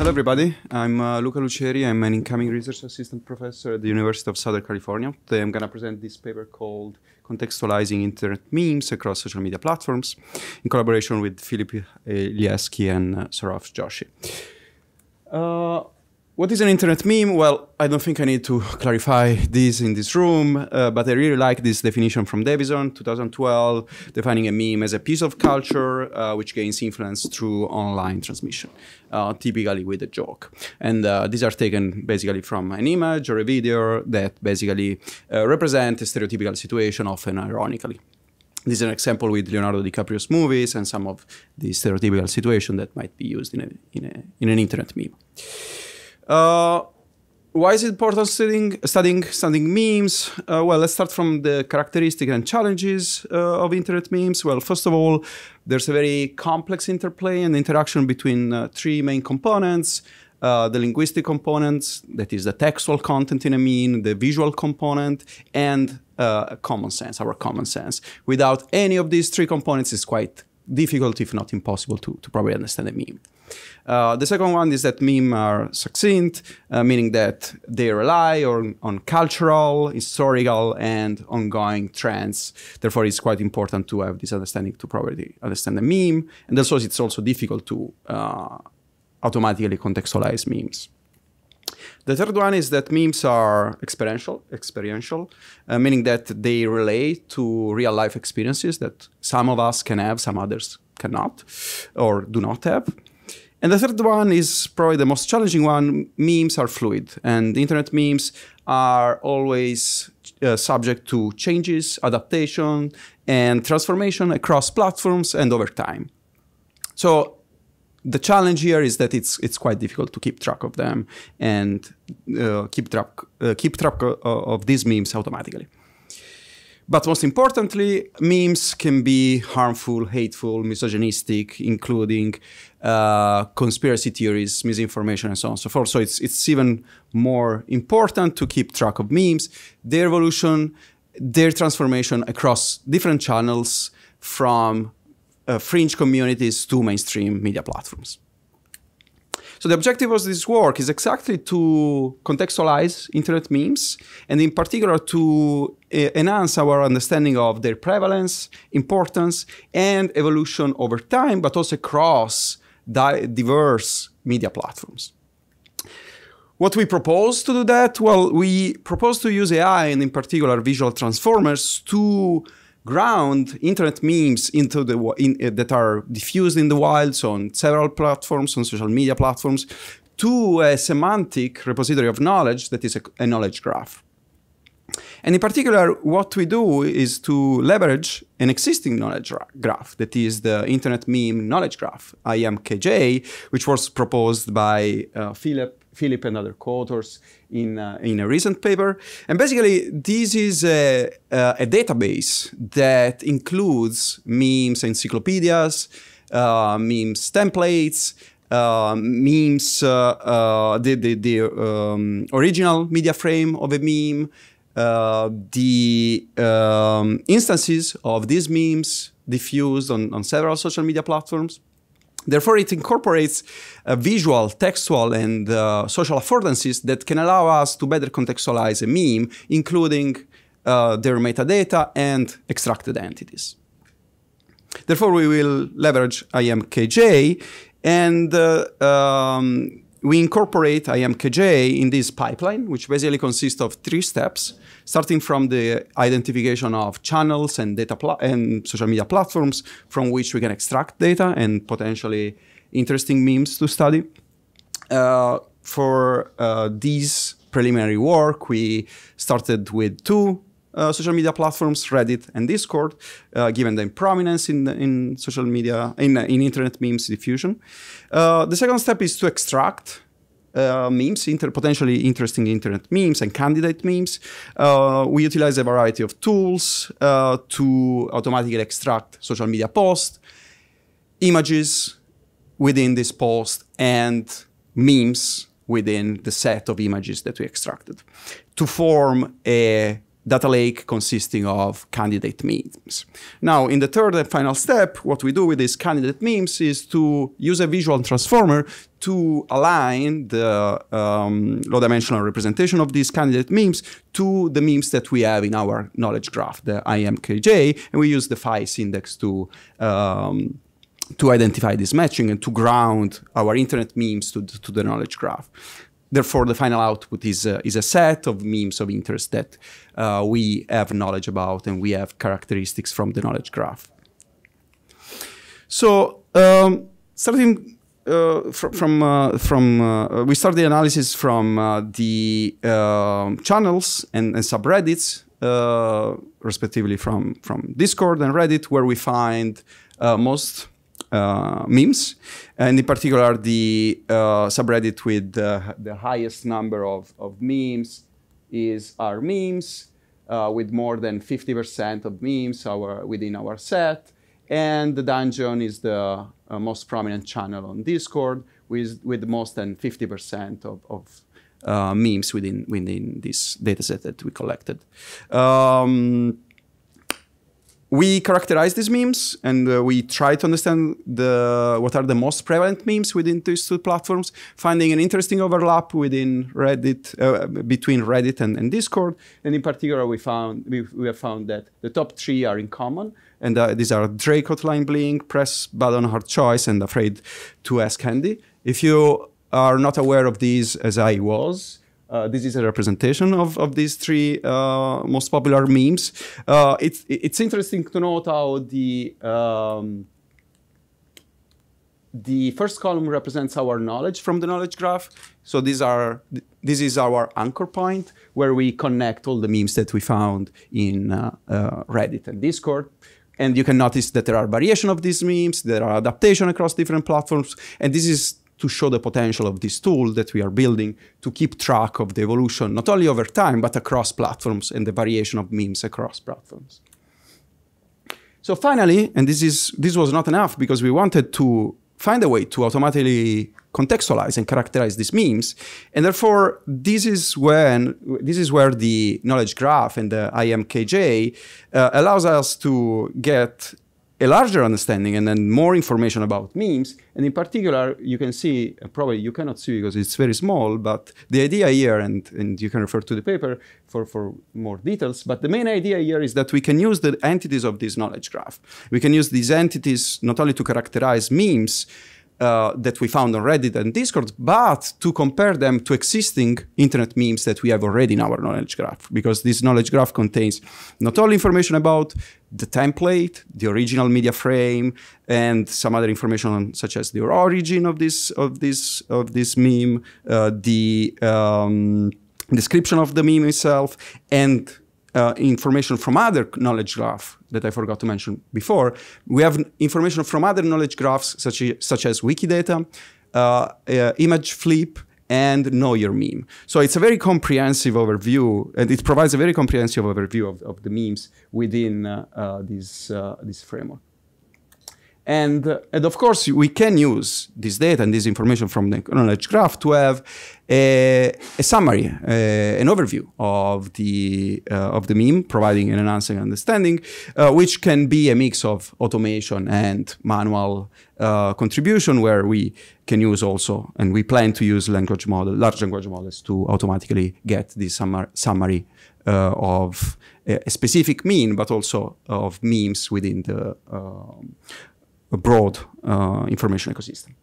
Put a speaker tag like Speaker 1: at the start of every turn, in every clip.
Speaker 1: Hello, everybody. I'm uh, Luca Luceri. I'm an incoming research assistant professor at the University of Southern California. Today, I'm going to present this paper called Contextualizing Internet Memes Across Social Media Platforms in collaboration with Filip Ilievski and uh, Saurav Joshi. Uh, what is an internet meme? Well, I don't think I need to clarify this in this room, uh, but I really like this definition from Davison, 2012, defining a meme as a piece of culture uh, which gains influence through online transmission, uh, typically with a joke. And uh, these are taken basically from an image or a video that basically uh, represent a stereotypical situation, often ironically. This is an example with Leonardo DiCaprio's movies and some of the stereotypical situation that might be used in, a, in, a, in an internet meme. Uh, why is it important studying studying studying memes? Uh, well, let's start from the characteristics and challenges uh, of internet memes. Well, first of all, there's a very complex interplay and interaction between uh, three main components. Uh, the linguistic components, that is the textual content in a meme, the visual component, and uh, common sense, our common sense. Without any of these three components, it's quite difficult, if not impossible, to, to probably understand a meme. Uh, the second one is that memes are succinct, uh, meaning that they rely on, on cultural, historical, and ongoing trends. Therefore, it's quite important to have this understanding to properly understand a meme. And also, it's also difficult to uh, automatically contextualize memes. The third one is that memes are experiential, experiential, uh, meaning that they relate to real life experiences that some of us can have, some others cannot or do not have. And the third one is probably the most challenging one. Memes are fluid, and internet memes are always uh, subject to changes, adaptation, and transformation across platforms and over time. So the challenge here is that it's it's quite difficult to keep track of them and uh, keep track uh, keep track of, of these memes automatically. But most importantly, memes can be harmful, hateful, misogynistic, including uh, conspiracy theories, misinformation, and so on and so forth. So it's, it's even more important to keep track of memes, their evolution, their transformation across different channels from uh, fringe communities to mainstream media platforms. So the objective of this work is exactly to contextualize internet memes, and in particular to uh, enhance our understanding of their prevalence, importance, and evolution over time, but also across diverse media platforms. What we propose to do that? Well, we propose to use AI and in particular visual transformers to ground internet memes into the in, uh, that are diffused in the wilds on several platforms, on social media platforms, to a semantic repository of knowledge that is a, a knowledge graph. And in particular, what we do is to leverage an existing knowledge graph, that is the Internet Meme Knowledge Graph, IMKG, which was proposed by uh, Filip Filip and other co-authors in, uh, in a recent paper. And basically, this is a, a database that includes memes, encyclopedias, uh, memes templates, uh, memes, uh, uh, the, the, the um, original media frame of a meme, uh, the um, instances of these memes diffused on, on several social media platforms. Therefore, it incorporates visual, textual, and uh, social affordances that can allow us to better contextualize a meme, including uh, their metadata and extracted entities. Therefore, we will leverage IMKG and uh, um, we incorporate IMKG in this pipeline, which basically consists of three steps, starting from the identification of channels and data and social media platforms from which we can extract data and potentially interesting memes to study. Uh, for uh, this preliminary work, we started with two uh, social media platforms, Reddit and Discord, uh, given their prominence in, in social media, in, in internet memes diffusion. Uh, the second step is to extract uh, memes, inter potentially interesting internet memes and candidate memes. Uh, we utilize a variety of tools uh, to automatically extract social media posts, images within this post, and memes within the set of images that we extracted to form a data lake consisting of candidate memes. Now, in the third and final step, what we do with these candidate memes is to use a visual transformer to align the um, low-dimensional representation of these candidate memes to the memes that we have in our knowledge graph, the IMKG, and we use the FAISS index to um, to identify this matching and to ground our internet memes to, to the knowledge graph. Therefore, the final output is a, is a set of memes of interest that uh, we have knowledge about and we have characteristics from the knowledge graph. So, um, starting uh, fr from uh, from uh, we start the analysis from uh, the um, channels and, and subreddits, uh, respectively from from Discord and Reddit, where we find most uh, memes, and in particular the uh, subreddit with the highest number of, of memes is our memes, uh, with more than 50% of memes our, within our set. And the dungeon is the uh, most prominent channel on Discord with, with most than 50% of, of uh, memes within, within this dataset that we collected. Um, we characterize these memes and uh, we try to understand the what are the most prevalent memes within these two platforms, finding an interesting overlap within Reddit uh, between Reddit and, and, Discord. And in particular, we found we, we, have found that the top three are in common, and uh, these are Drake Hotline Bling, Press Button Hard Choice, and Afraid to Ask Andy. If you are not aware of these, as I was, uh, this is a representation of, of these three uh, most popular memes. Uh, it's, it's interesting to note how the, um, the first column represents our knowledge from the knowledge graph. So these are, this is our anchor point where we connect all the memes that we found in uh, uh, Reddit and Discord. And you can notice that there are variation of these memes, there are adaptation across different platforms, and this is to show the potential of this tool that we are building to keep track of the evolution, not only over time, but across platforms and the variation of memes across platforms. So finally, and this, is, this was not enough because we wanted to find a way to automatically contextualize and characterize these memes. And therefore, this is when this is where the knowledge graph and the IMKG uh, allows us to get a larger understanding and then more information about memes. And in particular, you can see, probably you cannot see because it's very small, but the idea here, and, and you can refer to the paper for, for more details, but the main idea here is that we can use the entities of this knowledge graph. We can use these entities not only to characterize memes, uh, that we found on Reddit and Discord, but to compare them to existing internet memes that we have already in our knowledge graph, because this knowledge graph contains not only information about the template, the original media frame, and some other information such as the origin of this of this of this meme, uh, the um, description of the meme itself, and uh, information from other knowledge graph that I forgot to mention before. We have information from other knowledge graphs such, such as Wikidata, uh, uh, Imgflip, and Know Your Meme. So it's a very comprehensive overview, and it provides a very comprehensive overview of, of the memes within uh, uh, this, uh, this framework. And, uh, and of course, we can use this data and this information from the knowledge graph to have a, a summary, a, an overview of the, uh, of the meme, providing an enhancing understanding, uh, which can be a mix of automation and manual uh, contribution, where we can use also, and we plan to use language model, large language models to automatically get this summary, summary uh, of a specific meme, but also of memes within the a broad uh, information ecosystem.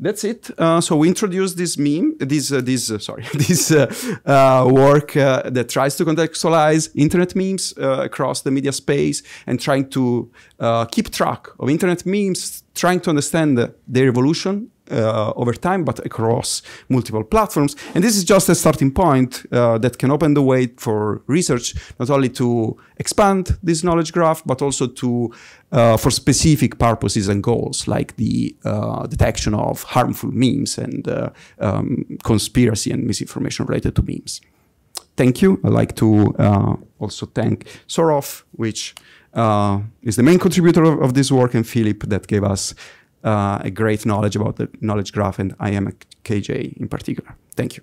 Speaker 1: That's it. Uh, so we introduced this meme, this, uh, this sorry, this work that tries to contextualize internet memes across the media space and trying to keep track of internet memes, trying to understand their evolution uh, over time, but across multiple platforms. And this is just a starting point uh, that can open the way for research, not only to expand this knowledge graph, but also to uh, for specific purposes and goals, like the uh, detection of harmful memes and uh, um, conspiracy and misinformation related to memes. Thank you. I'd like to uh, also thank Saurav, which is the main contributor of, of this work, and Filip that gave us uh, a great knowledge about the knowledge graph and IMKG in particular. Thank you.